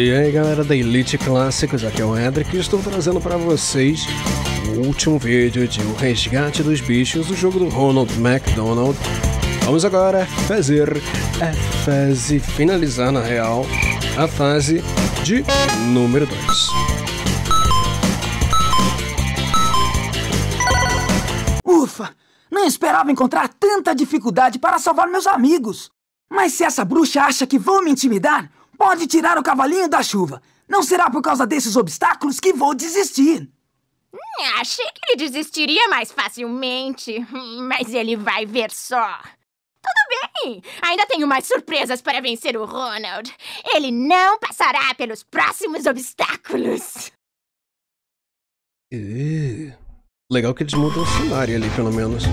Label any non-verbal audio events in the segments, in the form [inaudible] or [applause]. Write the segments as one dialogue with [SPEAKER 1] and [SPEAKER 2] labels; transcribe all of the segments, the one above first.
[SPEAKER 1] E aí galera da Elite Clássicos, aqui é o Edric e estou trazendo para vocês o último vídeo de O Resgate dos Bichos, o jogo do Ronald McDonald. Vamos agora fazer a fase, finalizar na real, a fase de número 2.
[SPEAKER 2] Ufa! Não esperava encontrar tanta dificuldade para salvar meus amigos. Mas se essa bruxa acha que vou me intimidar, pode tirar o cavalinho da chuva. Não será por causa desses obstáculos que vou desistir.
[SPEAKER 3] Hum, achei que ele desistiria mais facilmente, mas ele vai ver só. Tudo bem, ainda tenho mais surpresas para vencer o Ronald. Ele não passará pelos próximos obstáculos.
[SPEAKER 1] Uh, legal que eles mudam o cenário ali, pelo menos.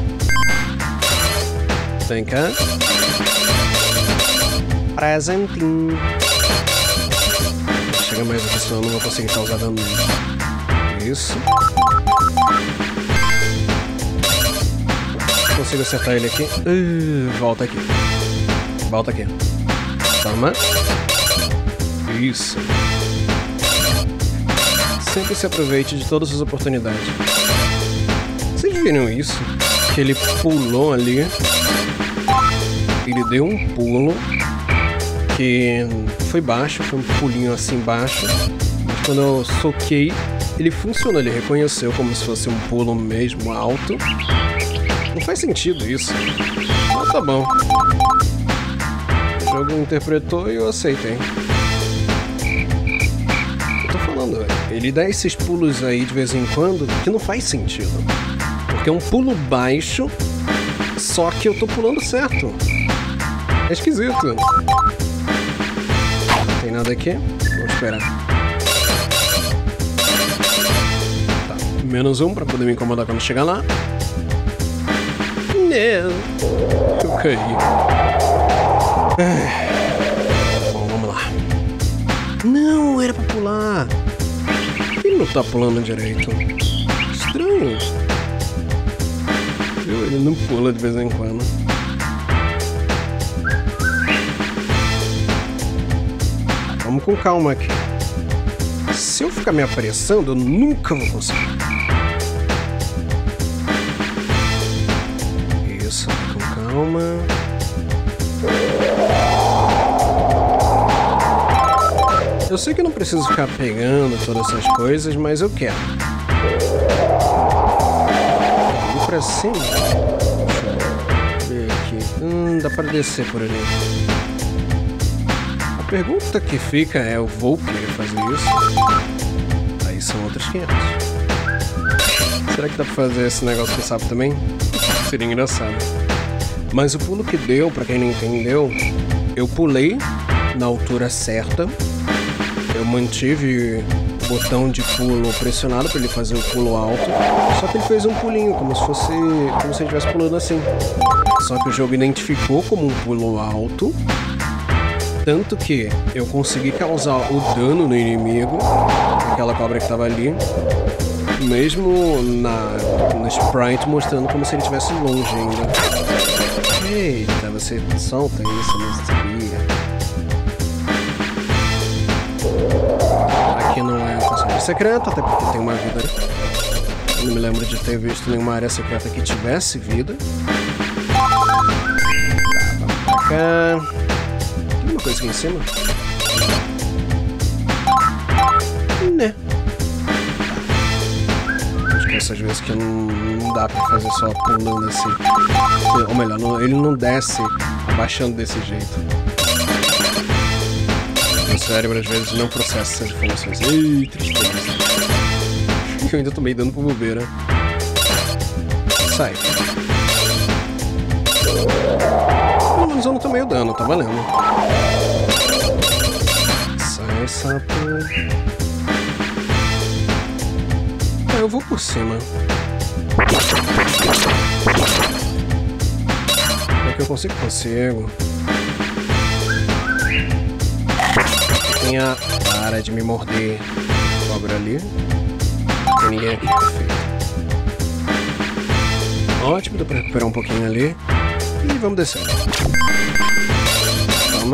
[SPEAKER 1] Vem cá. Presentinho. Chega mais aqui, senão eu não vou conseguir causar dano nele. Isso. Consigo acertar ele aqui. Uh, volta aqui. Volta aqui. Toma. Isso. Sempre se aproveite de todas as oportunidades. Vocês viram isso? Que ele pulou ali. Ele deu um pulo que foi baixo, foi um pulinho assim baixo. Mas quando eu soquei, ele funcionou, ele reconheceu como se fosse um pulo mesmo alto. Não faz sentido isso. Mas tá bom. O jogo interpretou e eu aceitei. Eu tô falando. Ele dá esses pulos aí de vez em quando que não faz sentido. Porque é um pulo baixo, só que eu tô pulando certo. É esquisito. Aqui? Vamos esperar. Tá. Menos um pra poder me incomodar quando chegar lá. Não. Caí. Ah. Bom, vamos lá. Não, era pra pular. Ele não tá pulando direito. Estranho. Ele não pula de vez em quando. Vamos com calma aqui. Se eu ficar me apressando, eu nunca vou conseguir. Isso, com calma. Eu sei que não preciso ficar pegando todas essas coisas, mas eu quero. Ir pra cima. Deixa eu ver aqui. Hum, dá pra descer por ali. A pergunta que fica é: eu vou querer fazer isso? Aí são outros 500. Será que dá pra fazer esse negócio com sapo também? Seria engraçado. Mas o pulo que deu, pra quem não entendeu, eu pulei na altura certa. Eu mantive o botão de pulo pressionado para ele fazer o pulo alto. Só que ele fez um pulinho, como se fosse. como se ele estivesse pulando assim. Só que o jogo identificou como um pulo alto. Tanto que eu consegui causar o dano no inimigo, aquela cobra que tava ali, mesmo na, no sprite mostrando como se ele estivesse longe ainda. Eita, você solta isso, não sabia. Aqui não é passagem secreta, até porque tem uma vida. Não me lembro de ter visto nenhuma área secreta que tivesse vida. Tá, vamos pra cá. Tem uma coisa aqui em cima? Né. Acho que essas vezes que não, não dá pra fazer só pulando assim. Ou melhor, não- ele não desce abaixando desse jeito. Meu cérebro às vezes não processa essas informações. Ei, tristeza. [laughs] Eu ainda tomei dano por bobeira. Sai. Não tomei o dano, tá valendo. Sai, sapo. Ah, eu vou por cima. É que eu consigo, consigo. Tem a para de me morder. Cobra ali. Tem ninguém aqui, perfeito. Ótimo, dá pra recuperar um pouquinho ali. E vamos descer.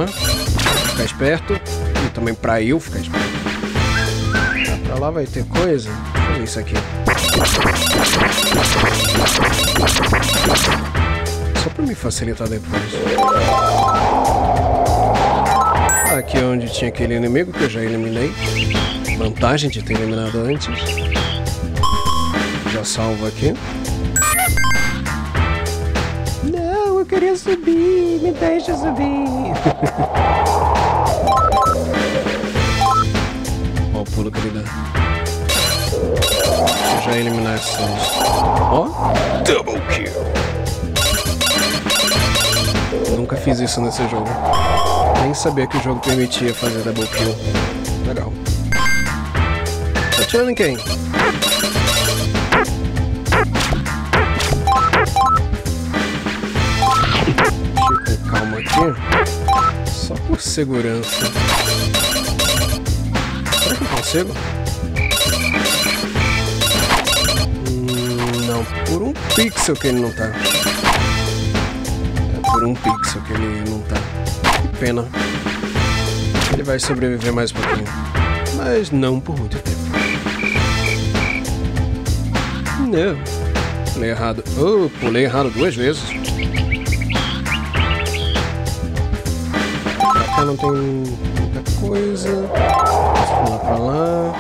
[SPEAKER 1] Toma. Fica esperto. E também pra eu ficar esperto. Pra lá vai ter coisa. Fazer isso aqui. Só pra me facilitar depois. Aqui é onde tinha aquele inimigo que eu já eliminei. Vantagem de ter eliminado antes. Já salvo aqui. Queria subir. Me deixa subir. [laughs] Ó o pulo que ele dá. Deixa eu já eliminar esses. Ó. Double kill. Nunca fiz isso nesse jogo. Nem sabia que o jogo permitia fazer double kill. Legal. Tá atirando em quem? Aqui. Só por segurança. Será que eu consigo? Hum, não, por um pixel que ele não tá. É por um pixel que ele não tá. Que pena. Ele vai sobreviver mais um pouquinho. Mas não por muito tempo. Não. Pulei errado. Oh, pulei errado duas vezes. Cá não tem muita coisa. Posso pular pra lá.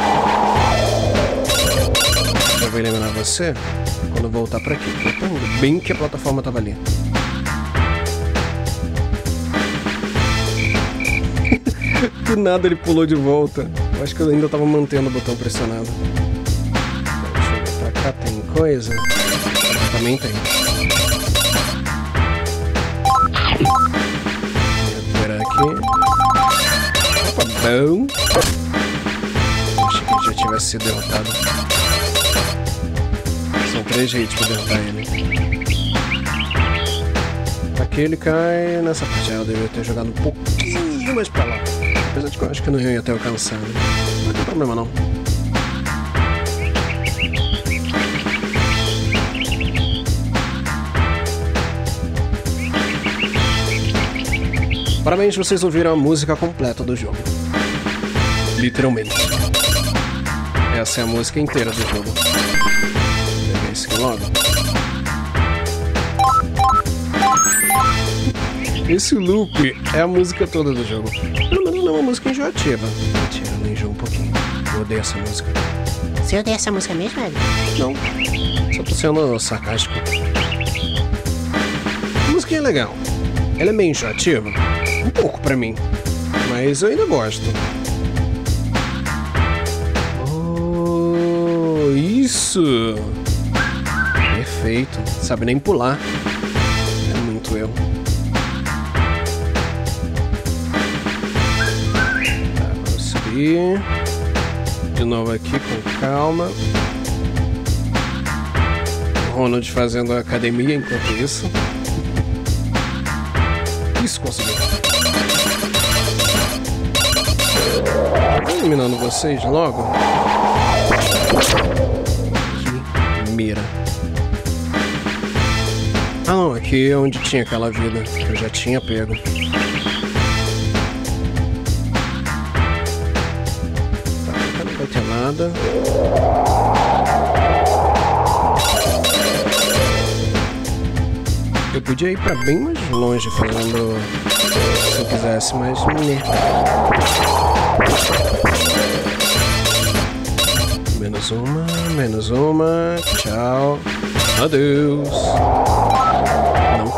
[SPEAKER 1] Já vou eliminar você quando eu voltar pra aqui. Bem que a plataforma tava ali. [laughs] Do nada ele pulou de volta. Eu acho que eu ainda tava mantendo o botão pressionado. Deixa eu ver pra cá, tem coisa? Também tem. Bom. Achei que ele já tivesse sido derrotado. São três jeitos pra derrotar ele. Aqui ele cai nessa parte. Eu deveria ter jogado um pouquinho mais pra lá. Apesar de que eu acho que não ia ter alcançado. Não tem problema não. Parabéns, vocês ouviram a música completa do jogo. Literalmente. Essa é a música inteira do jogo. Vou pegar aqui logo. Esse loop é a música toda do jogo. Pelo menos não é uma música enjoativa. Mentira, eu enjoo um pouquinho. Eu odeio essa música.
[SPEAKER 4] Você odeia essa música mesmo, Ed?
[SPEAKER 1] Não. Só tô sendo sarcástico. A música é legal. Ela é meio enjoativa. Um pouco pra mim. Mas eu ainda gosto. Isso! Perfeito. Sabe nem pular. É muito eu. Tá, vamos subir. De novo aqui com calma. Ronald fazendo academia enquanto isso. Isso conseguiu. Eliminando vocês logo. Aqui onde tinha aquela vida que eu já tinha pego. Não vai ter nada. Eu podia ir pra bem mais longe fazendo se eu quisesse, mas né. Menos uma, menos uma, tchau. Adeus.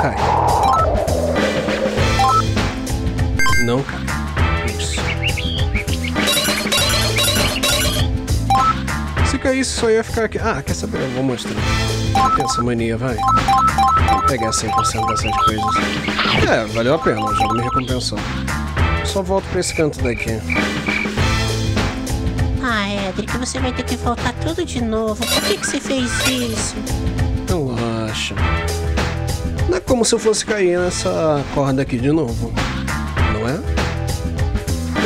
[SPEAKER 1] Não cai. Não cai. Isso. Se caísse, só ia ficar aqui. Ah, quer saber? Eu vou mostrar. Tem essa mania, vai. Vou pegar 100% dessas coisas. É, valeu a pena, o jogo me recompensou. Só volto pra esse canto daqui.
[SPEAKER 4] Ah, Edric, você vai ter que voltar tudo de novo. Por que, que você fez isso?
[SPEAKER 1] Relaxa. Não é como se eu fosse cair nessa corda aqui de novo. Não é?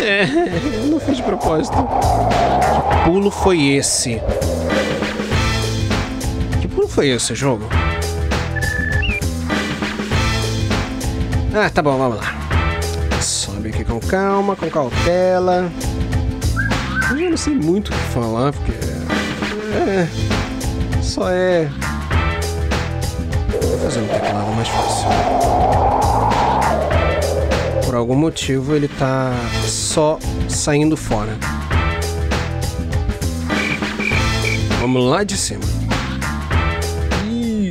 [SPEAKER 1] É, [laughs] eu não fiz de propósito. Que pulo foi esse? Que pulo foi esse, jogo? Ah, tá bom, vamos lá. Sobe aqui com calma, com cautela. Eu não sei muito o que falar, porque. É. Só é. Vou fazer um teclado mais fácil. Por algum motivo ele tá só saindo fora. Vamos lá de cima.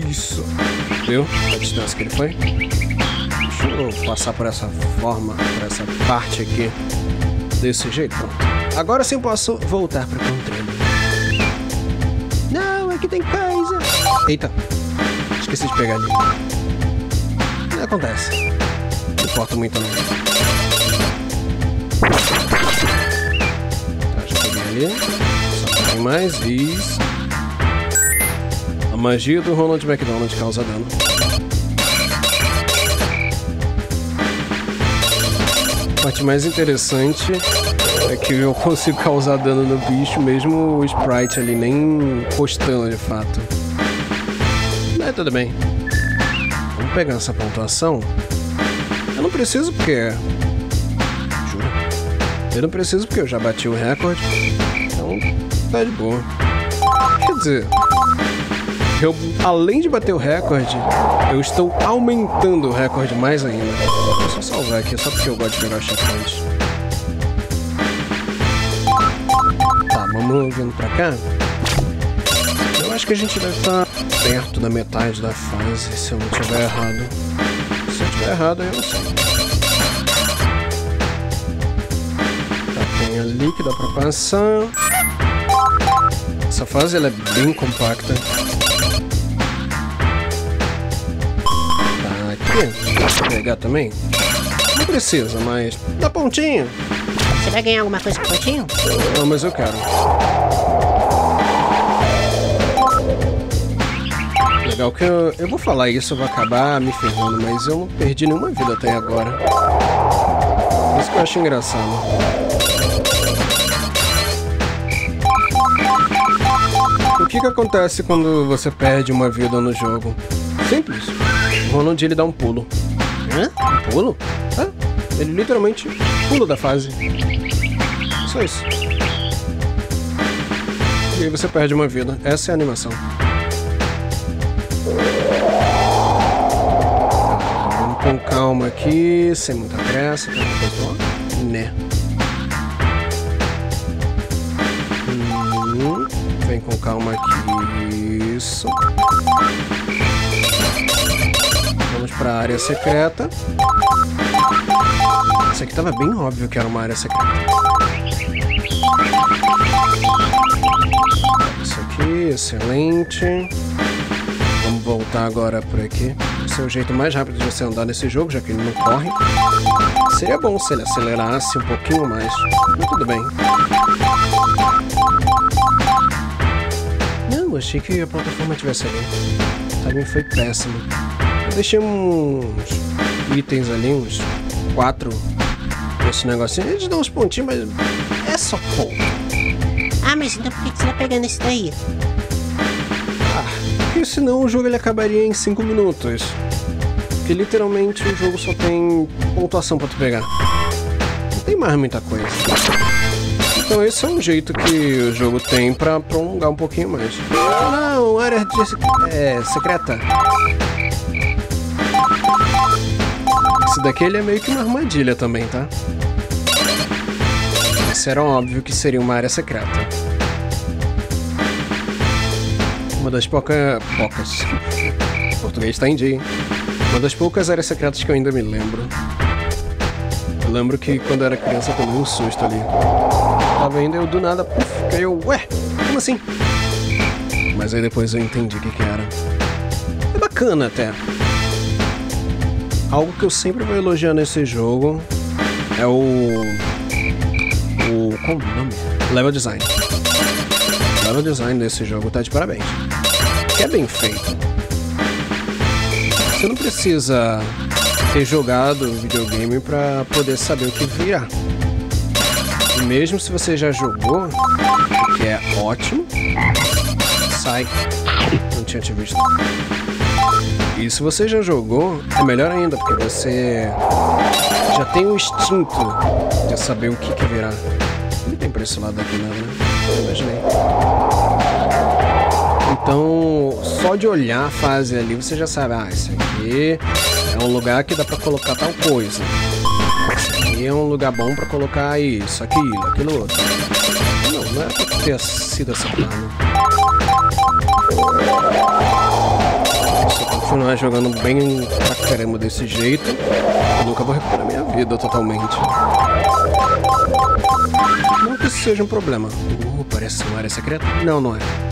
[SPEAKER 1] Isso. Viu a distância que ele foi? Deixa eu passar por essa forma, por essa parte aqui. Desse jeito, pronto. Agora sim posso voltar para controle. Não, aqui tem coisa. Eita. Esqueci de pegar ali. Não acontece. Não importa muito não. Tá, já ali. Só pouquinho mais. Isso. A magia do Ronald McDonald causa dano. A parte mais interessante é que eu consigo causar dano no bicho mesmo o sprite ali nem postando de fato. Mas tudo bem. Vamos pegar essa pontuação. Eu não preciso porque. Jura? Eu não preciso porque eu já bati o recorde. Então tá de boa. Quer dizer, eu, além de bater o recorde, eu estou aumentando o recorde mais ainda. Eu só salvar aqui, só porque eu gosto de pegar checkpoints. Tá, vamos vindo pra cá. Eu acho que a gente deve estar perto da metade da fase, se eu não estiver errado. Se eu estiver errado, eu não sei. Tá, tem ali que dá pra passar. Essa fase ela é bem compacta. Tá aqui. Pegar também? Não precisa, mas dá pontinho.
[SPEAKER 4] Você vai ganhar alguma coisa com pontinho?
[SPEAKER 1] Não, mas eu quero. Legal que eu, eu vou falar isso, eu vou acabar me ferrando, mas eu não perdi nenhuma vida até agora. Isso que eu acho engraçado. O que que acontece quando você perde uma vida no jogo? Simples. O Ronald ele dá um pulo.
[SPEAKER 4] Hã?
[SPEAKER 1] Um pulo? É, ele literalmente pula da fase. Só isso. E aí você perde uma vida. Essa é a animação. Calma aqui, sem muita pressa. Né. Hum, vem com calma aqui. Isso. Vamos pra área secreta. Isso aqui tava bem óbvio que era uma área secreta. Isso aqui, excelente. Vamos voltar agora por aqui. Esse é o jeito mais rápido de você andar nesse jogo, já que ele não corre. Seria bom se ele acelerasse um pouquinho mais. Mas tudo bem. Não, achei que a plataforma tivesse ali. O timing foi péssimo. Eu deixei uns itens ali, uns quatro nesse negocinho. Eles dão uns pontinhos, mas é só ponto.
[SPEAKER 4] Ah, mas então por que você tá pegando esse daí?
[SPEAKER 1] Porque senão o jogo ele acabaria em 5 minutos. Porque literalmente o jogo só tem pontuação pra tu pegar. Não tem mais muita coisa. Então esse é um jeito que o jogo tem pra prolongar um pouquinho mais. Não, área de, é, secreta. Esse daqui ele é meio que uma armadilha também, tá? Esse era óbvio que seria uma área secreta. Uma das poucas. O português tá em dia. Uma das poucas áreas secretas que eu ainda me lembro. Eu lembro que quando eu era criança eu tomei um susto ali. Tava indo eu do nada, puf, eu, ué, como assim? Mas aí depois eu entendi o que, que era. É bacana até. Algo que eu sempre vou elogiar nesse jogo é o. O. Qual o nome? Level design. O level design desse jogo tá de parabéns. Que é bem feito. Você não precisa ter jogado videogame pra poder saber o que virá. E mesmo se você já jogou, o que é ótimo, sai. Não tinha te visto. E se você já jogou, é melhor ainda, porque você já tem o instinto de saber o que que virá. Ele tem pra esse lado aqui, não, né? Imaginei. Então, só de olhar a fase ali, você já sabe, ah, isso aqui é um lugar que dá pra colocar tal coisa. Esse aqui é um lugar bom pra colocar isso, aquilo, aquilo outro. Não, não é pra ter sido acertado. Se eu continuar jogando bem pra caramba desse jeito, eu nunca vou recuperar minha vida totalmente. Não que isso seja um problema. Uh, parece uma área secreta. Não, não é.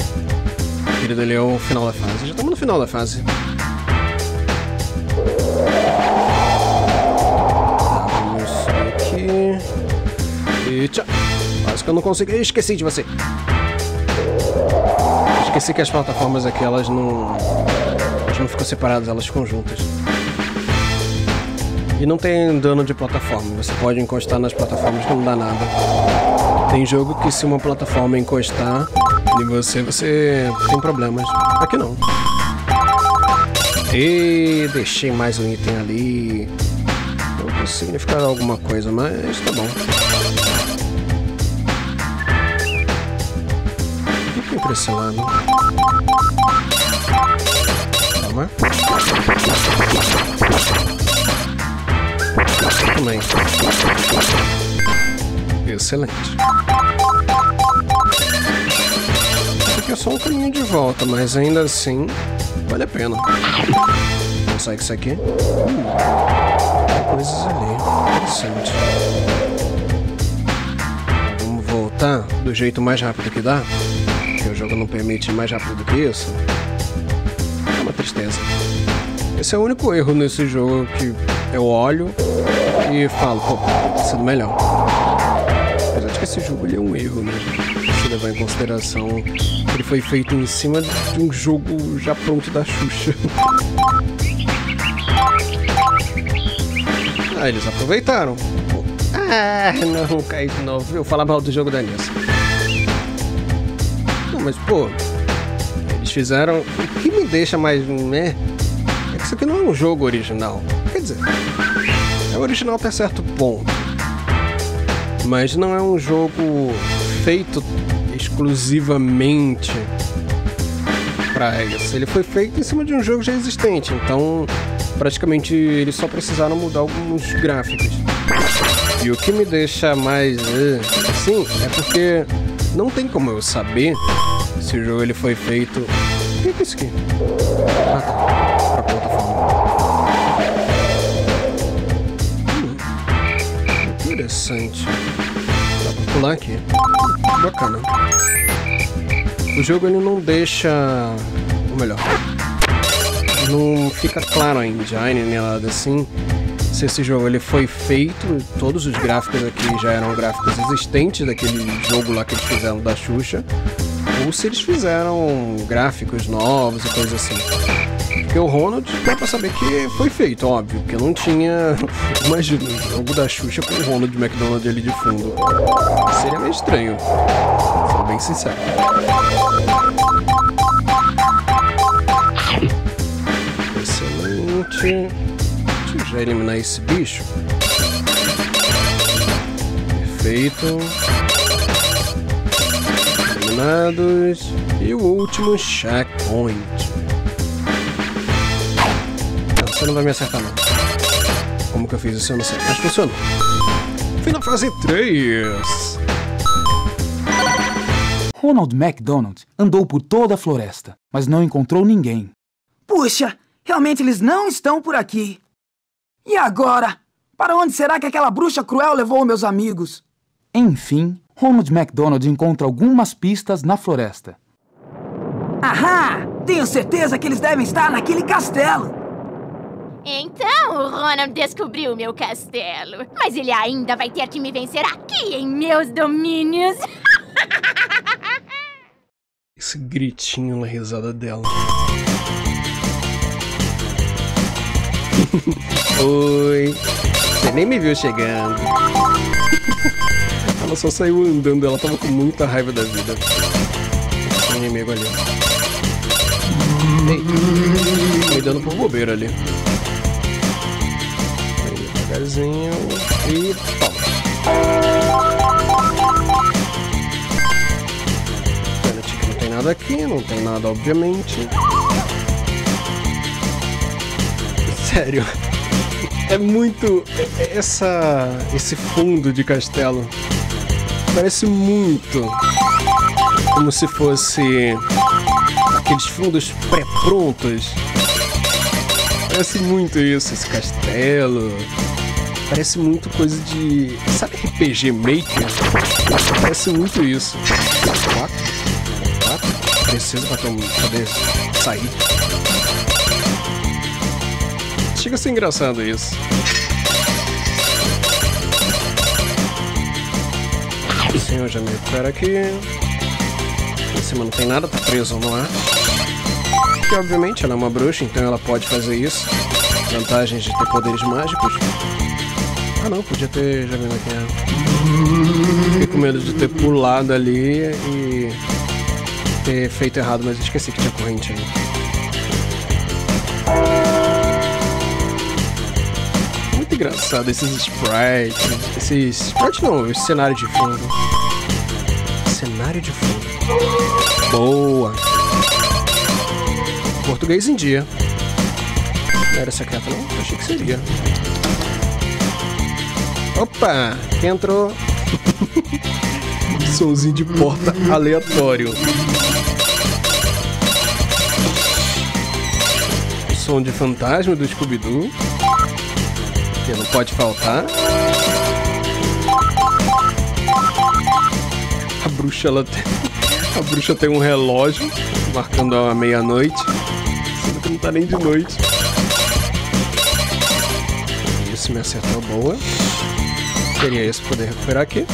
[SPEAKER 1] Querido, ele é o final da fase. Já estamos no final da fase. Vamos aqui. E tchau. Quase que eu não consegui. Esqueci de você. Esqueci que as plataformas aqui, elas não. Elas não ficam separadas, elas ficam juntas. E não tem dano de plataforma. Você pode encostar nas plataformas que não dá nada. Tem jogo que se uma plataforma encostar em você, você tem problemas. Aqui não. E deixei mais um item ali. Não significar alguma coisa, mas tá bom. Esse lado. Calma. Também. Excelente. É só um caminho de volta, mas ainda assim vale a pena. Consegue isso aqui? Hum, coisas ali. Interessante. Vamos voltar do jeito mais rápido que dá. Porque o jogo não permite mais rápido do que isso. É uma tristeza. Esse é o único erro nesse jogo que eu olho e falo, pô, tá sendo melhor. Apesar de que esse jogo ele é um erro, né? Se levar em consideração ele foi feito em cima de um jogo já pronto da Xuxa. [laughs] ah, eles aproveitaram. Ah, não, caí de novo. Eu falar mal do jogo da Nessa. Não, mas pô, eles fizeram. O que me deixa mais. né? É que isso aqui não é um jogo original. Quer dizer, é original até certo ponto. Mas não é um jogo feito exclusivamente para isso. Ele foi feito em cima de um jogo já existente, então praticamente eles só precisaram mudar alguns gráficos. E o que me deixa mais uh, assim é porque não tem como eu saber se o jogo ele foi feito. O que é isso aqui? Ah, tá. Pra plataforma. Hum. Interessante. Aqui. Bacana. O jogo ele não deixa. Ou melhor. Não fica claro a engine nem nada assim. Se esse jogo ele foi feito, todos os gráficos aqui já eram gráficos existentes daquele jogo lá que eles fizeram da Xuxa, ou se eles fizeram gráficos novos e coisas assim. Porque o Ronald dá pra saber que foi feito, óbvio, porque não tinha. [laughs] Imagina, um jogo da Xuxa com o Ronald McDonald ali de fundo. Seria meio estranho. Sendo bem sincero. Excelente. Deixa eu já eliminar esse bicho. Perfeito. Eliminados. E o último checkpoint. Você não vai me acertar não. Como que eu fiz isso? Eu não sei. Mas funcionou. Final fase 3.
[SPEAKER 2] Ronald McDonald andou por toda a floresta, mas não encontrou ninguém. Puxa, realmente eles não estão por aqui. E agora? Para onde será que aquela bruxa cruel levou meus amigos? Enfim, Ronald McDonald encontra algumas pistas na floresta. Ahá! Tenho certeza que eles devem estar naquele castelo.
[SPEAKER 3] Então o Ronald descobriu meu castelo. Mas ele ainda vai ter que me vencer aqui em meus domínios. [laughs]
[SPEAKER 1] Esse gritinho na risada dela. [laughs] Oi. Você nem me viu chegando. ela só saiu andando, ela tava com muita raiva da vida. Um inimigo ali. Ei, me dando por bobeira ali. Devagarzinho e toma. Que não tem nada aqui, não tem nada, obviamente. Sério. É muito. é- é Essa. Esse fundo de castelo. Parece muito. Como se fosse. Aqueles fundos pré-prontos. Parece muito isso, esse castelo. Parece muito coisa de. Sabe RPG Maker? Parece muito isso. Quatro. Quatro. Precisa pra poder sair. Chega a ser engraçado isso. Senhor, já me recupera aqui. Em cima não tem nada, tá preso no ar. Que obviamente ela é uma bruxa, então ela pode fazer isso. Vantagens de ter poderes mágicos. Ah não, podia ter vendo aqui. é. Fiquei com medo de ter pulado ali e ter feito errado, mas esqueci que tinha corrente ali. Muito engraçado esses sprites. Esses. Sprites não, esse cenário de fundo. Cenário de fundo. Boa! Português em dia. Não era secreto não? Achei que seria. Opa! Entrou? [laughs] Somzinho de porta aleatório. Som de fantasma do Scooby-Doo. Que não pode faltar. A bruxa ela tem. A bruxa tem um relógio marcando a meia-noite. Sendo que não tá nem de noite. Isso me acertou boa. Queria esse poder recuperar aqui.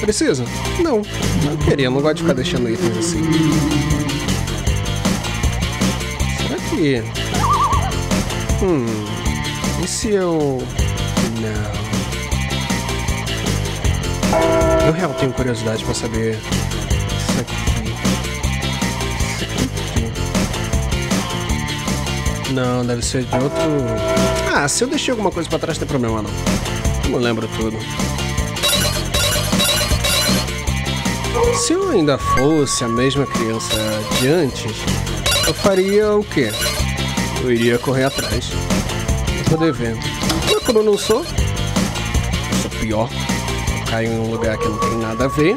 [SPEAKER 1] Precisa? Não. Não queria, não gosto de ficar deixando itens assim. Será que. Hum. E se eu. Não. Eu real tenho curiosidade pra saber. Isso aqui. Isso aqui. Não, deve ser de outro. Ah, se eu deixei alguma coisa pra trás, não tem problema não. Não lembro tudo. Se eu ainda fosse a mesma criança de antes, eu faria o quê? Eu iria correr atrás. Poder ver. Mas como eu não sou, eu sou pior. Eu caio em um lugar que não tem nada a ver.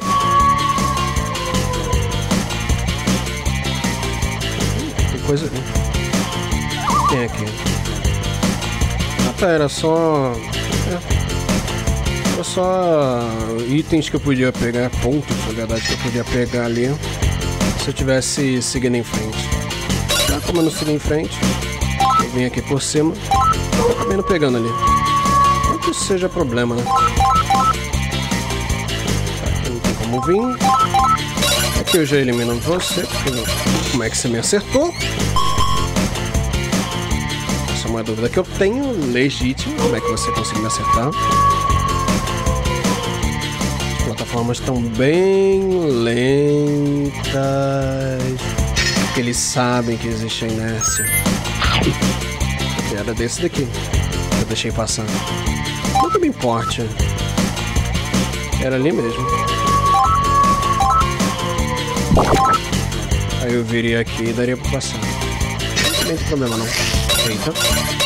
[SPEAKER 1] Tem coisa. Tem aqui. Ah tá, era só. Era só itens que eu podia pegar, pontos, na verdade, que eu podia pegar ali se eu tivesse seguindo em frente. Já como eu não segui em frente, eu vim aqui por cima, eu acabei não pegando ali. Não que isso seja problema, né? Tá, aqui não tem como vir. Aqui eu já elimino você, porque como é que você me acertou? Essa é uma dúvida que eu tenho, legítima, como é que você conseguiu me acertar? As plataformas estão bem lentas. Porque eles sabem que existe a inércia. Era desse daqui. Eu deixei passar. Não me importe. Era ali mesmo. Aí eu viria aqui e daria pra passar. Não tem problema não. Eita.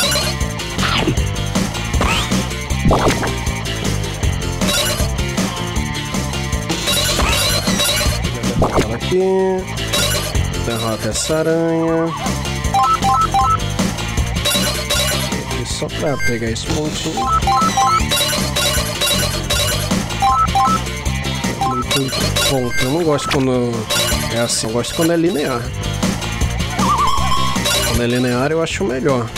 [SPEAKER 1] Aqui. Derrota essa aranha. Aqui só pra pegar esse. Muito ponto. Eu não gosto quando é assim. Eu gosto quando é linear. Quando é linear eu acho melhor.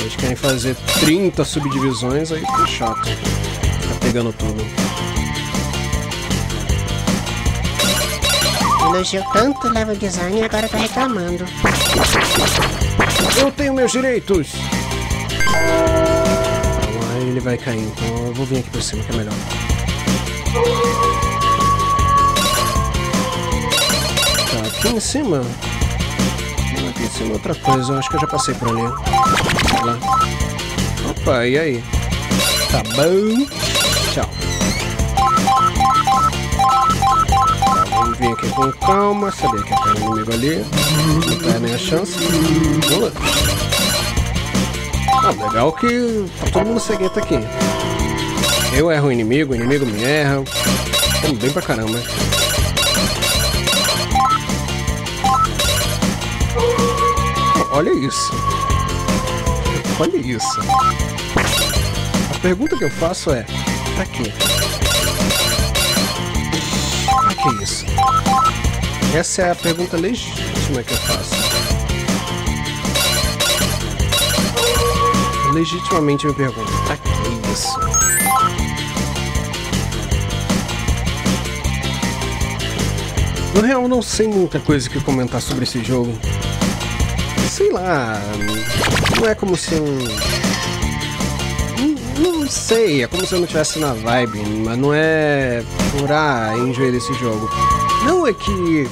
[SPEAKER 1] Eles querem fazer 30 subdivisões, aí fica chato. Fica pegando tudo.
[SPEAKER 4] Elogiou tanto level design e agora tá reclamando.
[SPEAKER 1] Eu tenho meus direitos! Calma, ele vai cair, então eu vou vir aqui por cima que é melhor. Tá, aqui em cima. Aqui em cima é outra coisa, eu acho que eu já passei por ali. Lá. Opa, e aí? Tá bom. Tchau. Vir aqui com calma. Sabia que tem um inimigo ali. Não é a minha chance. Lá. Ah, legal que tá todo mundo cegueta aqui. Eu erro o inimigo, o inimigo me erra. Estamos bem pra caramba. Olha isso. Olha isso. A pergunta que eu faço é: pra quê? Que isso? Essa é a pergunta legítima que eu faço. Legitimamente me pergunto: pra que isso? No real, não sei muita coisa que comentar sobre esse jogo. Sei lá, não é como se um. Não, não sei, é como se eu não estivesse na vibe, mas não é ah, enjoei desse jogo. Não é que.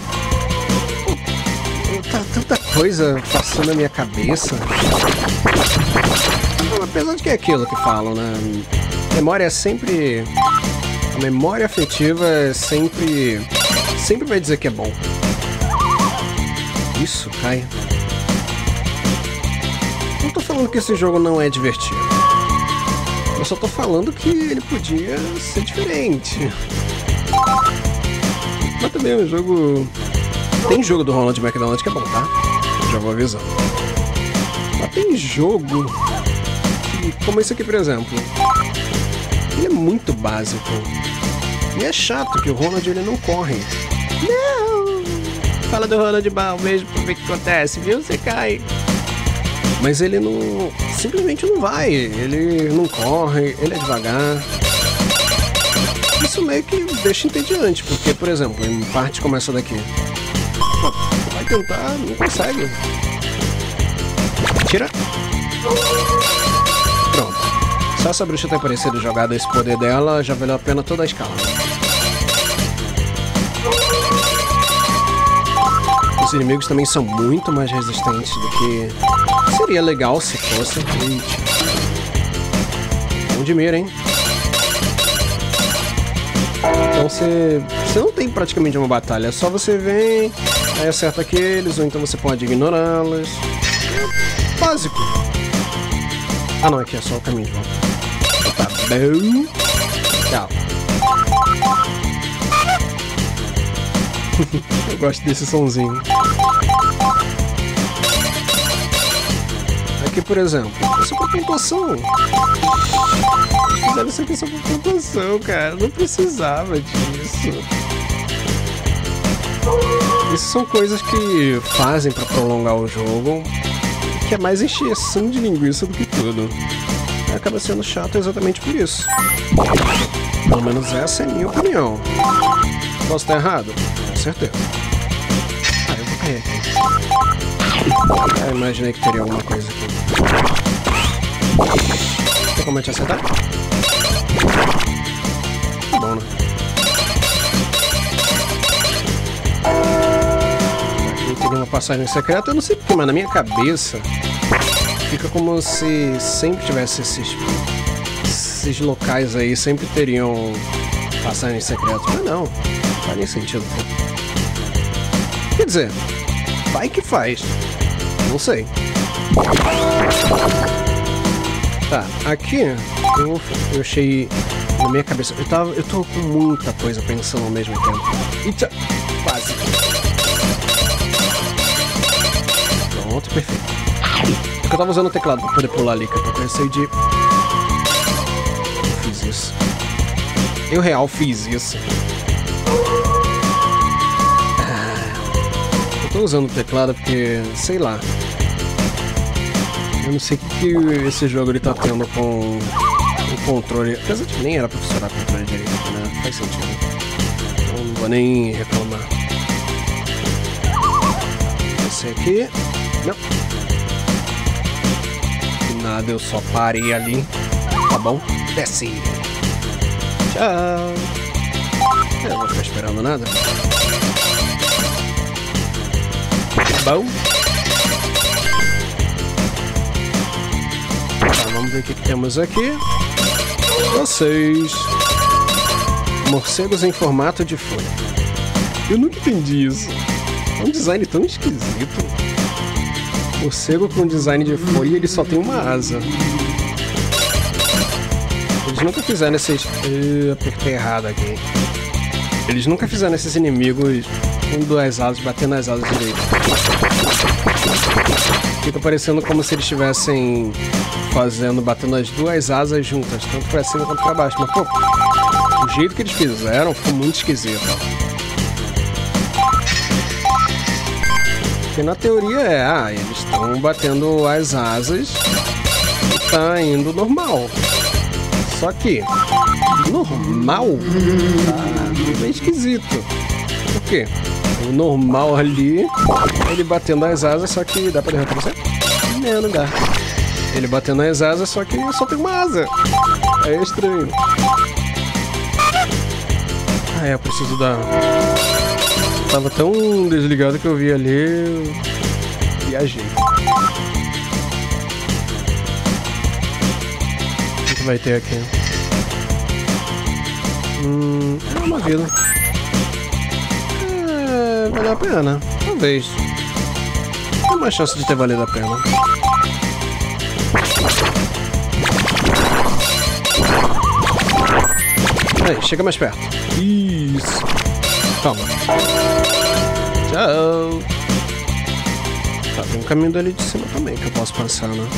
[SPEAKER 1] Tá tanta coisa passando na minha cabeça. Apesar de que é aquilo que falam, né? Memória é sempre. A memória afetiva é sempre sempre vai dizer que é bom. Isso, Caio. Não tô falando que esse jogo não é divertido. Eu só tô falando que ele podia ser diferente. Mas também é um jogo. Tem jogo do Ronald McDonald que é bom, tá? Já vou avisando. Mas tem jogo que, como esse aqui, por exemplo, ele é muito básico. E é chato que o Ronald ele não corre. Não! Fala do Ronald Ball mesmo pra ver o que acontece, viu? Você cai. Mas ele não. Simplesmente não vai. Ele não corre, ele é devagar. Isso meio que deixa entediante, porque, por exemplo, em parte como essa daqui. Vai tentar, não consegue. Tira. Pronto. Só essa bruxa ter aparecido jogado esse poder dela já valeu a pena toda a escala. Os inimigos também são muito mais resistentes do que seria legal se fosse. Bom de mira, hein? Então você, você não tem praticamente uma batalha, é só você vem, aí acerta aqueles, ou então você pode ignorá-los. Básico. Ah não, aqui é só o caminho de volta. Tá bom. Tchau. [laughs] Eu gosto desse sonzinho. Aqui, por exemplo, é pra pontuação. Fizeram isso aqui só pra pontuação, cara. Não precisava disso. Isso são coisas que fazem pra prolongar o jogo, que é mais encheção de linguiça do que tudo. Acaba sendo chato exatamente por isso. Pelo menos essa é a minha opinião. Posso estar errado? Com certeza. Ah, eu vou cair aqui. Ah, imaginei que teria alguma coisa aqui. Tem como eu te acertar? Tá bom, né? Aqui teria uma passagem secreta, eu não sei porque, mas na minha cabeça fica como se sempre tivesse esses, esses locais aí, sempre teriam passagens secretas. Mas não, não faz nem sentido. Quer dizer, vai que faz. Não sei. Tá, aqui eu, eu achei na minha cabeça. Eu, tava, eu tô com muita coisa pensando ao mesmo tempo. Eita, quase. Pronto, perfeito. É que eu tava usando o teclado pra poder pular ali, que eu receio de. Eu fiz isso. Eu real fiz isso. Eu tô usando o teclado porque, sei lá. Eu não sei o que, esse jogo ele tá tendo com o controle. Apesar de nem era pra funcionar com o controle direito, né? Faz sentido. Não vou nem reclamar. Esse aqui. Não. Nada, eu só parei ali. Tá bom? Desce. Tchau. Eu não vou ficar esperando nada. Bom. Vamos ver o que, temos aqui. Vocês. Morcegos em formato de folha. Eu nunca entendi isso. É um design tão esquisito. Morcego com design de folha ele só tem uma asa. Eles nunca fizeram esses. Ih, apertei errado aqui. Eles nunca fizeram esses inimigos com duas asas, batendo as asas direito. Fica parecendo como se eles estivessem fazendo, batendo as duas asas juntas, tanto pra cima quanto pra baixo. Mas, pô, o jeito que eles fizeram ficou muito esquisito. Porque na teoria é, ah, eles estão batendo as asas e tá indo normal. Só que, normal, tá meio esquisito. Por quê? O normal ali, ele batendo as asas, só que dá pra derrotar você? Não, não dá. Ele batendo as asas, só que só tem uma asa. É estranho. Ah, é, eu preciso dar. Tava tão desligado que eu vi ali. eu Viajei. O que vai ter aqui? Hum. É uma vida. É. Valeu a pena. Talvez. Tem uma chance de ter valido a pena. Aí, chega mais perto. Isso. Toma. Tchau. Tá, tem um caminho dali de cima também que eu posso passar, né?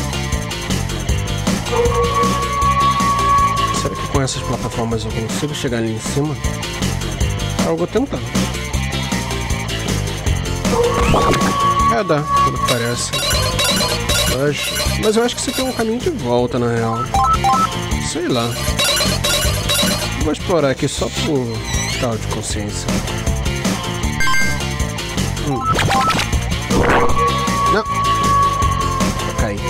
[SPEAKER 1] Será que com essas plataformas eu consigo chegar ali em cima? Ah, eu vou tentar. É, dá, pelo que parece. Mas, mas eu acho que isso aqui é um caminho de volta, na real. Sei lá. Vou explorar aqui só por estado de consciência. Hum. Não. Cair.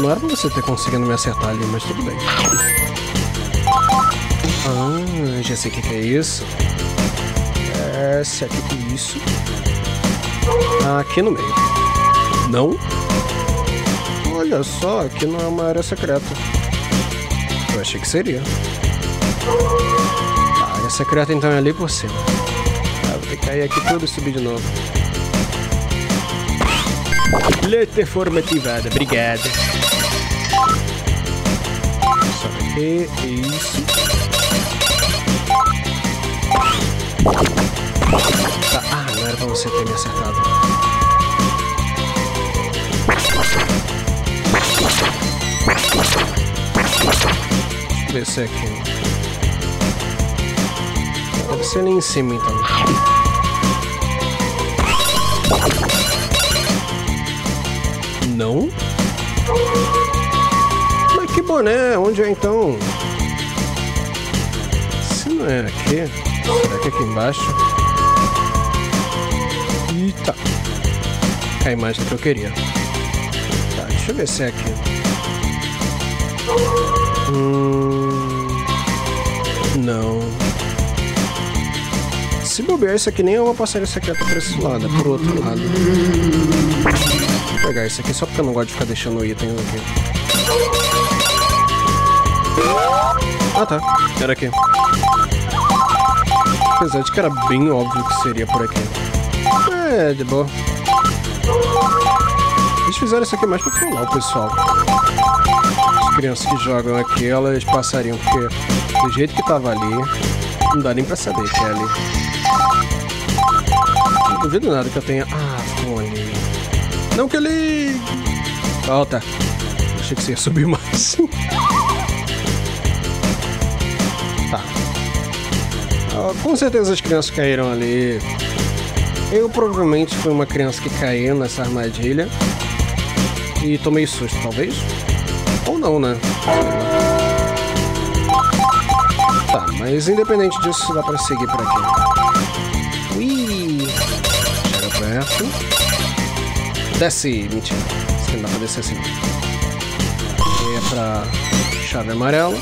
[SPEAKER 1] Não era pra você ter conseguido me acertar ali, mas tudo bem. Ah, já sei o que, que é isso. É, se aqui tem isso. Aqui no meio. Não? Olha só, aqui não é uma área secreta. Eu achei que seria. A área secreta então é ali por cima. Ah, vou ter que cair aqui tudo e subir de novo. Letra formativada, obrigado. Sobe aqui, isso. Tá, ah, não era pra você ter me acertado. Deixa eu ver se é aqui. Deve ser ali em cima então. Não? Mas que boné? Onde é então? Se não é aqui, será que aqui embaixo? Eita! É a imagem que eu queria. Tá, deixa eu ver se é aqui. Hum. Não. Se bobear, isso aqui nem é uma passagem secreta por esse lado, é por outro lado. Vou pegar isso aqui só porque eu não gosto de ficar deixando itens aqui. Ah tá, era aqui. Apesar de que era bem óbvio que seria por aqui. É, de boa. Eles fizeram isso aqui mais pra trollar o pessoal. As crianças que jogam aqui, elas passariam, porque do jeito que tava ali, não dá nem pra saber que é ali. Não duvido nada que eu tenha. Ah, ali. Não que ele. Tá. Achei que você ia subir mais. [laughs] com certeza as crianças caíram ali. Eu provavelmente fui uma criança que caiu nessa armadilha. E tomei susto, talvez? Ou não, né? Tá, mas independente disso, dá pra seguir por aqui. Ui! Chega perto. Desce! Mentira. Isso não dá pra descer assim. Aqui é pra chave amarela.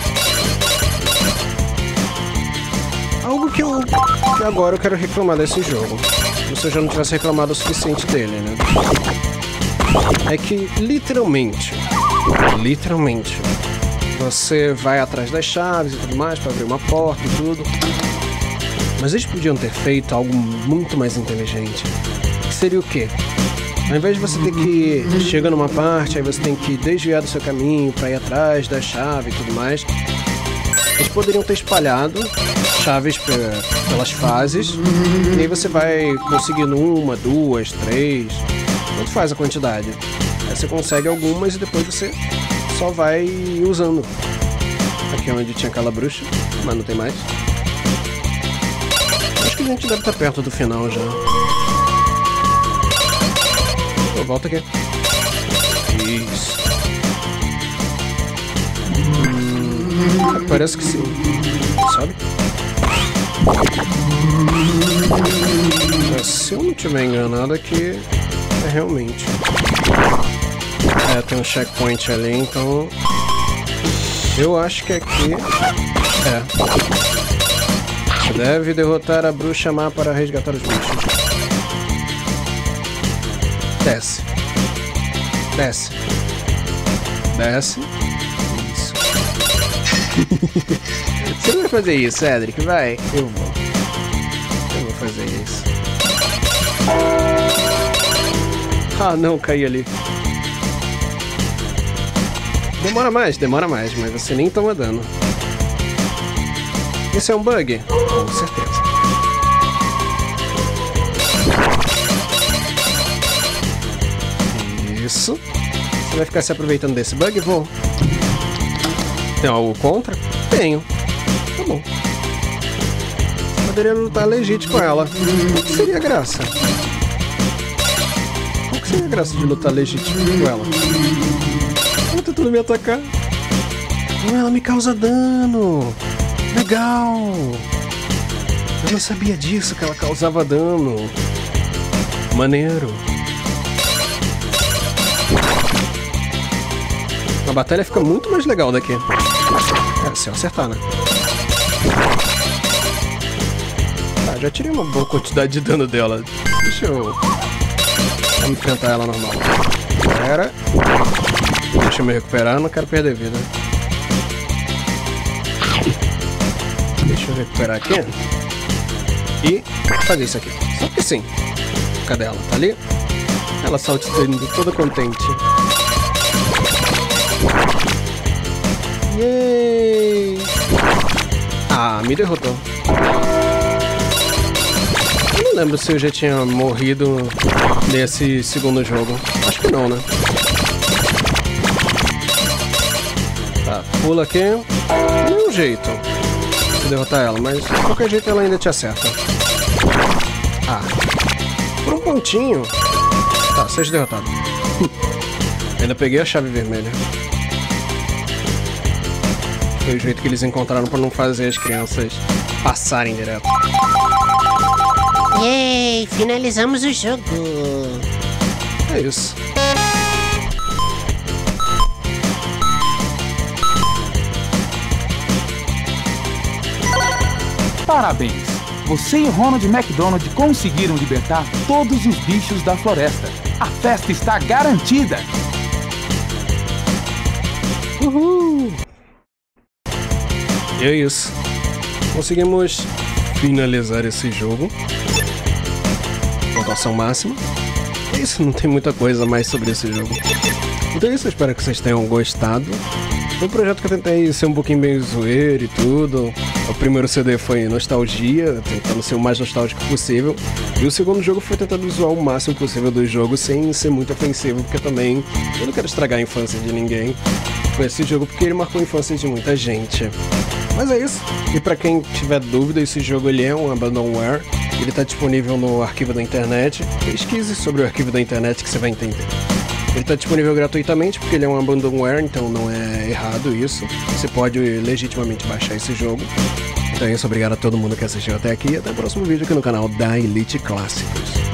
[SPEAKER 1] Algo que eu. que agora eu quero reclamar desse jogo. Se eu já não tivesse reclamado o suficiente dele, né? é que literalmente, literalmente, você vai atrás das chaves e tudo mais para abrir uma porta e tudo. Mas eles podiam ter feito algo muito mais inteligente. Que seria o quê? Ao invés de você ter que chega numa parte, aí você tem que desviar do seu caminho para ir atrás da chave e tudo mais. Eles poderiam ter espalhado chaves pelas fases. E aí você vai conseguindo uma, duas, três. Tanto faz a quantidade. Aí você consegue algumas e depois você só vai usando. Aqui é onde tinha aquela bruxa, mas não tem mais. Acho que a gente deve estar perto do final já. Volta aqui. Isso. Parece que sim. Sabe? Mas se eu não tiver enganado aqui, é realmente. É, tem um checkpoint ali, então. Eu acho que aqui. É. Você deve derrotar a bruxa má para resgatar os bichos. Desce. Desce. Desce. [laughs] Você não vai fazer isso, Cedric? Vai. Eu vou. Eu vou fazer isso. Ah, não, caí ali. Demora mais, demora mais, mas você nem toma dano. Isso é um bug? Com certeza. Isso. Você vai ficar se aproveitando desse bug? Vou. Tem algo contra? Tenho. Tá bom. Poderia lutar legítimo com ela. O que seria graça? O que seria a graça de lutar legítimo com ela? Ela tentando me atacar. Não, ela me causa dano. Legal. Eu não sabia disso, que ela causava dano. Maneiro. A batalha fica muito mais legal daqui. É, se eu acertar, né? Tá, já tirei uma boa quantidade de dano dela. Deixa eu... Vamos enfrentar ela normal. Pera. Deixa eu me recuperar, não quero perder vida. Deixa eu recuperar aqui. E fazer isso aqui. Só que sim. Cadê ela? Tá ali? Ela saltando toda contente. Yay! Ah, me derrotou. Eu não lembro se eu já tinha morrido nesse segundo jogo. Acho que não, né? Tá, pula aqui. Não é jeito de derrotar ela, mas de qualquer jeito ela ainda te acerta. Ah, por um pontinho. Tá, seja derrotado. [laughs] ainda peguei a chave vermelha. Foi o jeito que eles encontraram para não fazer as crianças passarem direto.
[SPEAKER 4] Yay, finalizamos o jogo.
[SPEAKER 1] É isso.
[SPEAKER 5] Parabéns! Você e Ronald McDonald conseguiram libertar todos os bichos da floresta. A festa está garantida!
[SPEAKER 1] Uhul! E é isso. Conseguimos finalizar esse jogo. Pontuação máxima. É isso, não tem muita coisa mais sobre esse jogo. Então é isso, espero que vocês tenham gostado. Foi um projeto que eu tentei ser um pouquinho bem zoeiro e tudo. O primeiro CD foi nostalgia, tentando ser o mais nostálgico possível. E o segundo jogo foi tentando zoar o máximo possível do jogo sem ser muito ofensivo, porque também eu não quero estragar a infância de ninguém com esse jogo, porque ele marcou a infância de muita gente. Mas é isso. E para quem tiver dúvida, esse jogo ele é um abandonware. Ele está disponível no arquivo da internet. Pesquise sobre o arquivo da internet que você vai entender. Ele está disponível gratuitamente porque ele é um abandonware, então não é errado isso. Você pode legitimamente baixar esse jogo. Então é isso, obrigado a todo mundo que assistiu até aqui até o próximo vídeo aqui no canal da Elite Clássicos.